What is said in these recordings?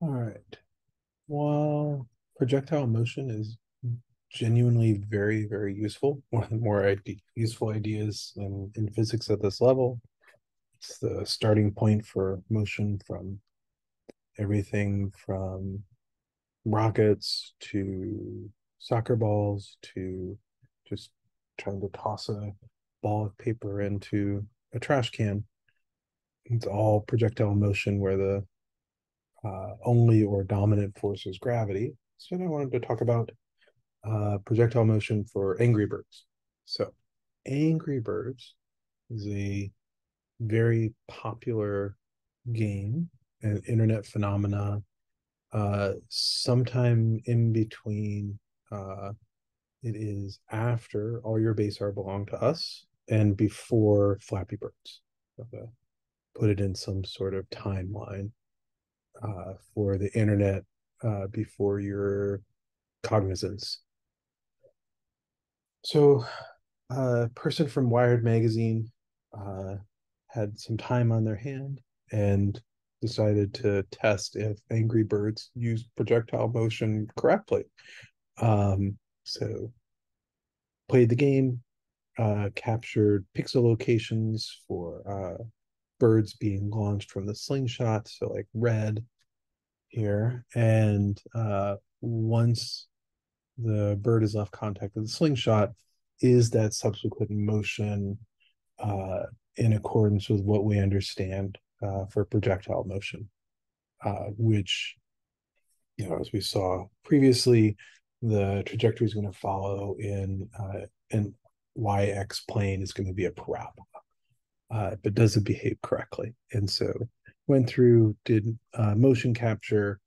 All right. Well, projectile motion is genuinely very, very useful. One of the more ide- useful ideas in, in physics at this level. It's the starting point for motion from everything from rockets to soccer balls to just trying to toss a ball of paper into a trash can. It's all projectile motion where the uh, only or dominant force is gravity. So then I wanted to talk about uh, projectile motion for Angry Birds. So Angry Birds is a very popular game, and internet phenomena, uh, sometime in between uh, it is after all your base are belong to us and before Flappy Birds. So put it in some sort of timeline uh, for the internet uh, before your cognizance. So, a person from Wired magazine uh, had some time on their hand and decided to test if Angry Birds use projectile motion correctly. Um, so, played the game, uh, captured pixel locations for uh, birds being launched from the slingshot. So, like red here. And uh, once the bird is left contact with the slingshot, is that subsequent motion uh, in accordance with what we understand uh, for projectile motion, uh, which, you know, as we saw previously, the trajectory is going to follow in uh, an y-x plane is going to be a parabola, uh, but doesn't behave correctly? And so went through, did uh, motion capture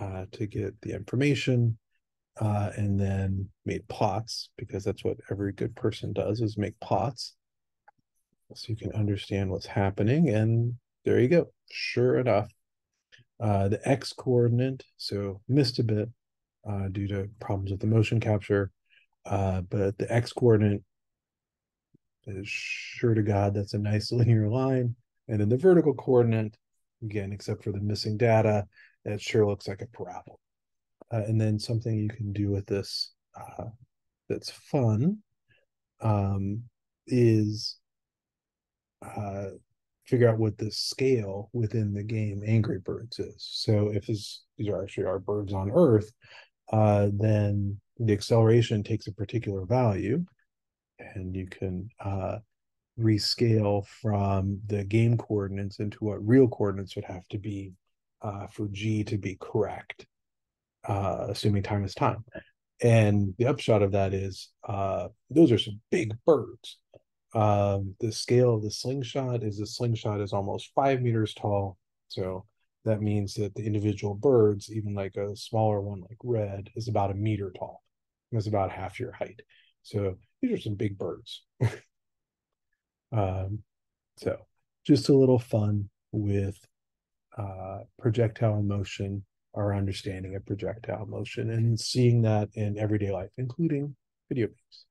uh, to get the information, uh, and then made plots because that's what every good person does is make plots so you can understand what's happening. And there you go. Sure enough, uh, the x coordinate, so missed a bit uh, due to problems with the motion capture, but the x coordinate sure to God that's a nice linear line. And then the vertical coordinate, again, except for the missing data, that sure looks like a parabola. Uh, and then something you can do with this uh, that's fun um, is uh, figure out what the scale within the game Angry Birds is. So if this, these are actually our birds on Earth, uh, then the acceleration takes a particular value, and you can uh, rescale from the game coordinates into what real coordinates would have to be uh, for G to be correct, uh, assuming time is time. And the upshot of that is uh, those are some big birds. Um, the scale of the slingshot is the slingshot is almost five meters tall. So that means that the individual birds, even like a smaller one like red, is about a meter tall. That's about half your height. So these are some big birds. um, so just a little fun with uh, projectile motion, our understanding of projectile motion, and seeing that in everyday life, including video games.